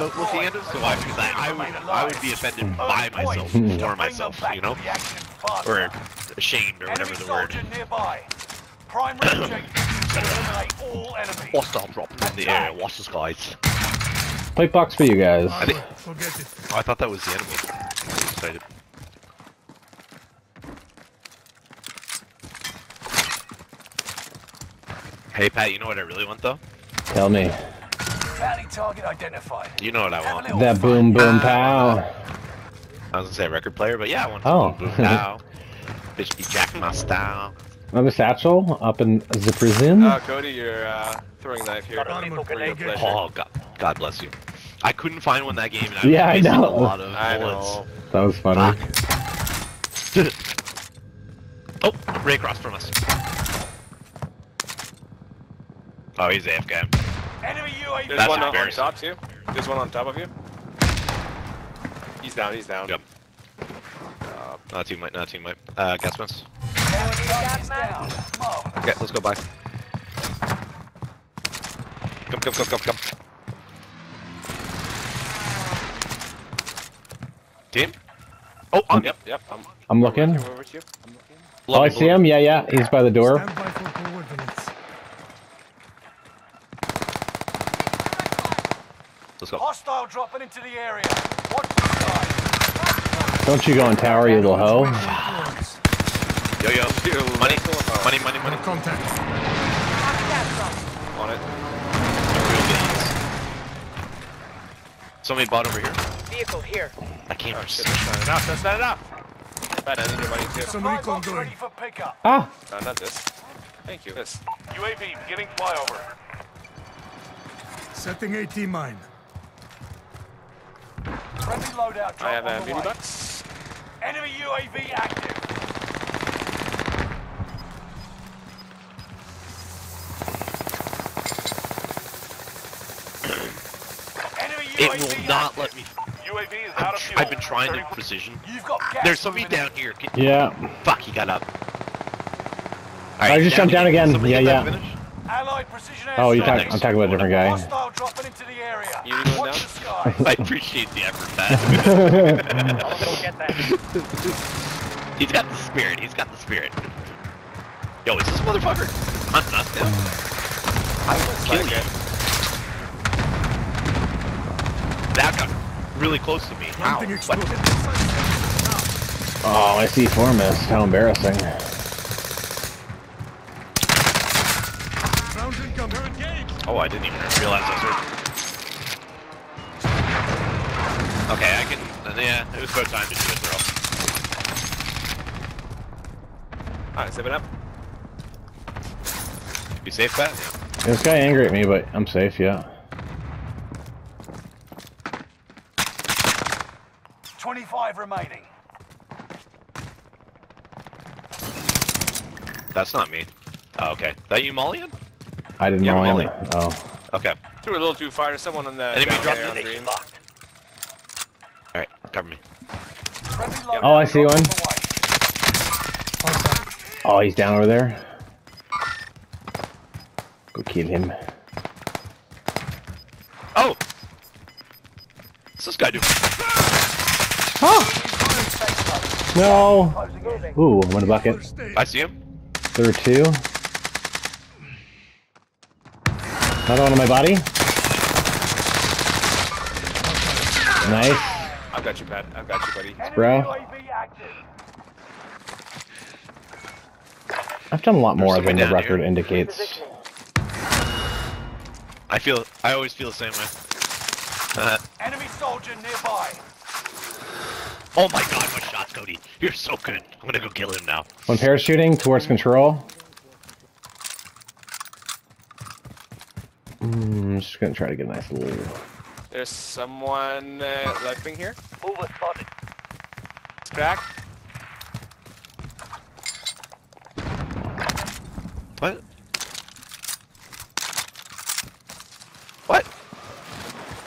vote with the end of, so I, I, I would, I would be offended hmm. by myself, hmm. or myself, you know, or ashamed or whatever the word. Nearby. Primary objective: eliminate all enemies. Hostile drop in the area. Watch the skies. Plate box for you guys. I think. Oh, I thought that was the enemy. Excited. Hey Pat, you know what I really want though? Tell me. Bounty target identified. You know what I want. That boom boom pow. I was gonna say record player, but yeah, I want Oh. boom boom pow. Bitch be jack my style. Another satchel up in the prison. Uh, Cody, you're uh, throwing knife here. Got ammo For your pleasure. Oh god, God bless you. I couldn't find one that game. And I Yeah, I wasted know. A lot of I bullets. know. That was funny. oh, right across from us. Oh, he's AFK. Enemy UAV. There's That's one on, on embarrassing. top too. There's one on top of you. He's down. He's down. Yep. Uh, Not teammate, not teammate. Uh, gas mask. Bounty target's down. Mark. Okay, let's go back. Come, come, come, come, come. Team? Oh, on yep, yep. I'm, I'm looking. Over with you. Oh, I see him. Yeah, yeah. He's by the door. Stand by for coordinates. Let's go. Hostile dropping into the area. Watch the sky. Don't you go in tower, you little hoe. Yo, yo. Money, money, money, money. Contact. On it. Real beans. Somebody bought over here. Vehicle here. I can't Oh shit, that's not enough. That's not enough. Bad, I need your money too. Some Supply going. ready for pickup. Ah, No, not this. Thank you. This. UAV beginning flyover. Setting AT mine. Friendly loadout drop I have on uh, a the beauty box. Enemy UAV active. It UAV will not let me. UAV is I'm out of tr- fuel. I've been trying to precision. You've got There's somebody down here. Can- yeah. Fuck, he got up. I just jumped down again. Somebody Yeah, get that yeah. Finish? Allied precision Oh, you're talking. I'm talking about a different guy. Hostile dropping into the area. You going Watch down? the. I appreciate the effort, Pat. I'll go get that. He's got the spirit. He's got the spirit. Yo, is this motherfucker hunting us down? I will kill like you. That got really close to me. How? Planting What? explosive. Oh, I see four missed. How embarrassing. I didn't even realize I was hurt. Okay, I can. Uh, yeah, it was about time to do a throw. Alright, it up. Be safe, Pat. This guy angry at me, but I'm safe. Yeah. 25 remaining. That's not me. Oh, okay. That you, Mulligan? I didn't Yeah, know Molly. him. Oh. Okay. Threw a little too far. Someone on the Enemy down dropped there in. on green. All right, cover me. Friendly Oh, I see one. on the way. Hostile. Oh, he's down over there. Go kill him. Oh! What's this guy doing? No. Ooh, I'm in a bucket. I see him. There were two. Another one on my body. Nice. I've got you, Pat. I've got you, buddy. Bro. I've done a lot more than the record here. indicates. I feel. I always feel the same way. Uh, Enemy soldier nearby. oh my god, what shots, Cody? You're so good. I'm gonna go kill him now. One parachuting towards control. I'm just gonna try to get a nice little. There's someone uh, left wing here. Mover spotted. It's cracked. What? What?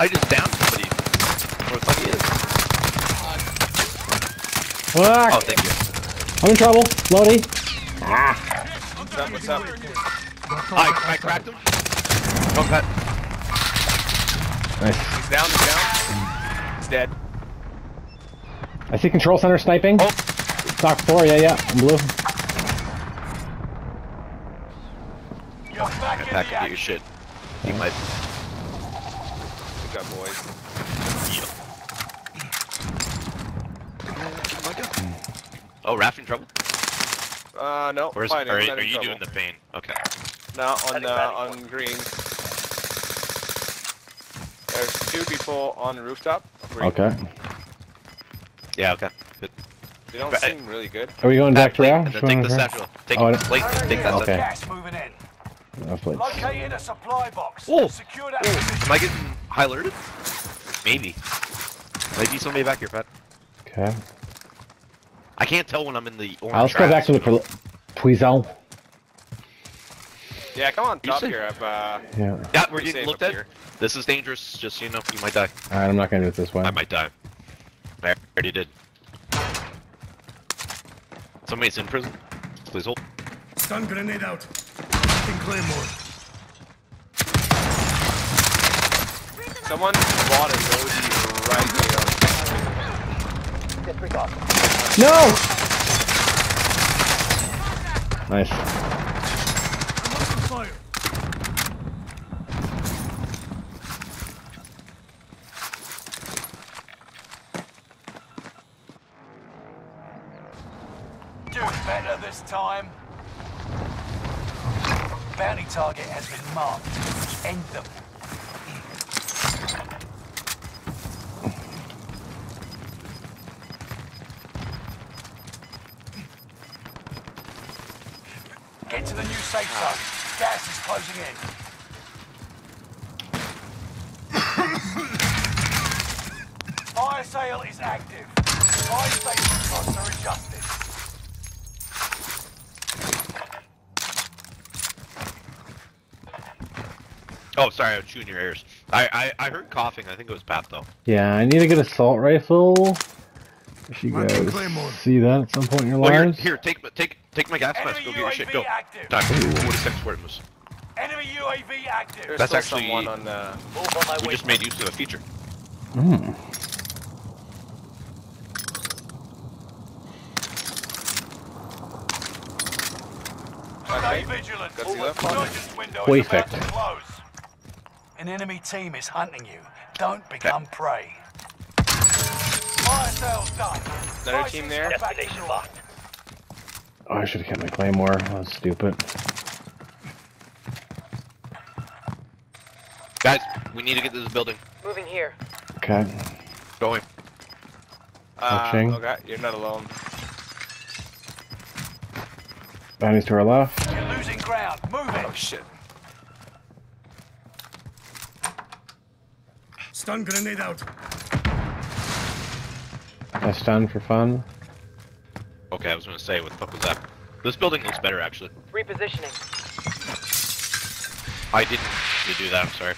I just downed somebody. Where the fuck he is? Ah, Oh, thank you. I'm in trouble. Lodi. What's up? What's up? I, I cracked him. Don't cut. Nice. He's down, he's down. He's dead. I see control center sniping. Oh. Stock four, yeah, yeah. I'm Blue. You're back in Pack the your shit. You might. We got boys. Oh, Raph in trouble? Uh, no. Or is, fine, are, are you trouble. doing the pain? Okay. No, on Sending uh, on green. There's two people on the rooftop. Green. Okay. Yeah, okay. Good. They don't Right. seem really good. Are we going back to Plate, Ralph? take the satchel. Take, Oh, I- plate, take that Okay. Gas moving in. Oh, please. Locating a supply box. Oh. Secure that Am. I getting high alerted? Maybe. Might be somebody back here, Pat. Okay. I can't tell when I'm in the orange Uh, let's go back to the trash. pro- Puisal. Yeah, come on top here. I've, uh, Yeah. Yeah, we're getting looked at. here. This is dangerous, just so you know, you might die. Alright, I'm not gonna do it this way. I might die. I already did. Somebody's in prison. Please hold. Stun grenade out. Fucking Claymore. someone bought a roadie right there. Disregard. No! Nice. I'm under fire. Do better this time. Bounty target has been marked. End them. Get to the new safe zone. Gas is closing in. Fire sale is active. Fire station costs are adjusted. Oh, sorry, I was chewing your ears. I, I, I heard coughing. I think it was Pat, though. Yeah, I need to get a assault rifle. If you Marking guys Claymore. see that at some point in your Well, here, lives. here, take, take, take my gas mask. Go get your shit. UAV Go. active. Time. 46 word moves. Enemy UAV active. There's That's actually- someone on uh, Move on my We way. just made use of a feature. Hmm. Stay vigilant. Got An enemy team is hunting you. Don't become prey. Fire sales done. Another team there? are back to Destination locked. Oh, I should have kept my claymore. That was stupid. Guys, we need to get to this building. Moving here. Okay. Going. Uh, Touching. okay, you're not alone. Bounties to our left. You're losing ground. Move Oh shit. Stun grenade out. I stun for fun. Okay, I was gonna say, what the fuck was that? This building looks better, actually. Repositioning. I didn't to do that, I'm sorry.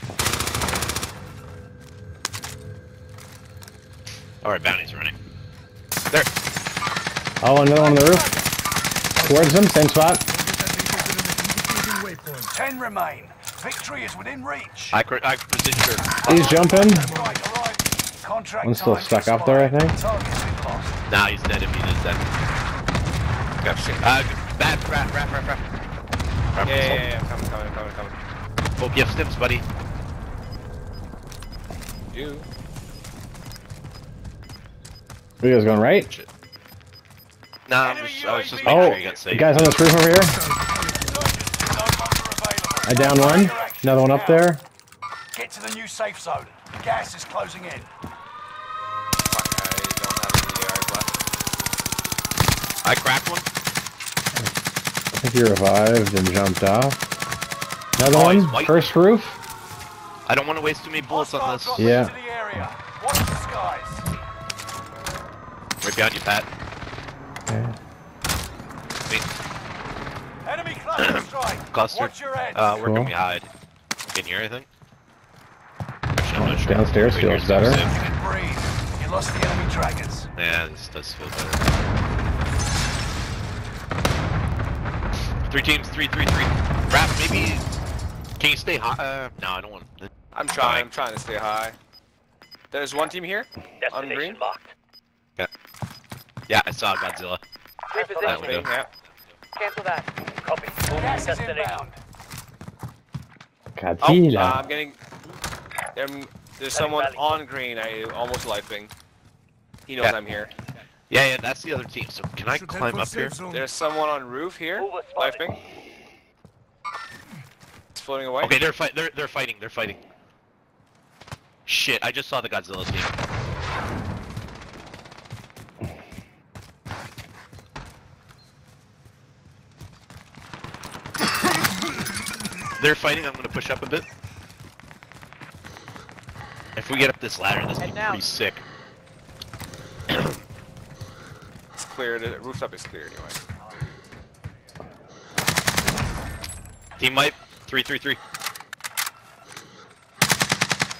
Alright, bounty's running. There! Oh, another one on the roof. Towards them, same spot. Ten remain. Victory is within reach. I, cr- I precision. He's jumping. Right, all right. Contract One's still stuck up there, I expired. think. Target's been lost. Nah, he's dead if he is dead. Got shit. Uh, bad, rat, rat, rat, rat. Yeah, yeah, yeah, yeah. Coming, coming, coming, coming. Hope you have stims, buddy. You. Are you guys going right? Nah, I was, Enemy I was just making Oh, sure you got the safe. guys on this roof over here. I down one. Another one up there. Get to the new safe zone. Gas is closing in. Fuck, I don't have any ARs left. I cracked one. I think he revived and jumped off. Another Oh, he's one. white. First roof. I don't want to waste too many bullets on this. Yeah. into the area. Watch the skies. Right behind you, Pat. Okay. Wait, Enemy cluster strike. cluster. Watch your head. Uh, where Cool. can we hide? Can you hear anything? Actually, I'm not sure. Downstairs Wait, feels here's better. You can breathe. You lost the enemy dragons. Yeah, this does feel better. Three teams, three, three, three. Raph, maybe. Can you stay high? Uh, no, I don't want. To... I'm trying. I'm trying to stay high. There's one team here. On green. Destination marked. Yeah, I saw Godzilla. That Repositioning. window. Yeah. Cancel that. Copy. Moving Gas to is destination. inbound. Oh, uh, I'm getting. Um, there's someone on green. I almost lifing. He knows Yeah. I'm here. Yeah, yeah, that's the other team. So can I Should climb up here? zone. There's someone on roof here. Move was. Lifing. It's floating away. Okay, they're fight. They're they're fighting. They're fighting. Shit! I just saw the Godzilla team. They're fighting. I'm gonna push up a bit. If we get up this ladder, this Head is down. pretty sick. It's cleared. The rooftop is clear anyway. Team wipe. Three, three, three.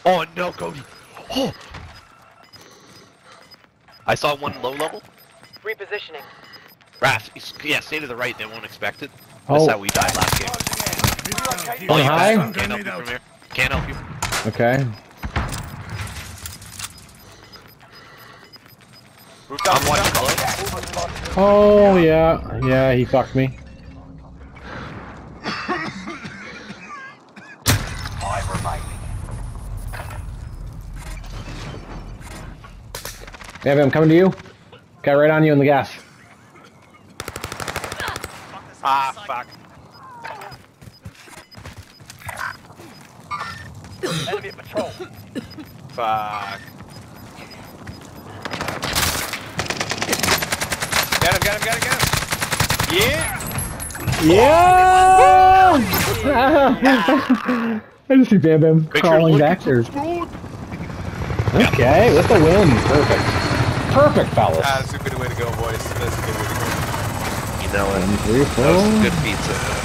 Oh no, Cody. Oh. I saw one low level. Repositioning. Raph, yeah, stay to the right. They won't expect it. Oh. That's how we died last game. Relocate Oh, hi. can't- Can't help you from here. Can't help you. Okay. I'm watching rooftop. Oh yeah, yeah. He fucked me. Five. Maybe I'm coming to you. Got right on you in the gas. Ah, fuck. Fuck. Get him, get him, get him, get him. Yeah! Yeah! I just see Bam Bam Make crawling back at there. Okay, with the win. Perfect. Perfect, fellas. Ah, that's a good way to go, boys. That's a good way to go. You know it. Three, That was good pizza.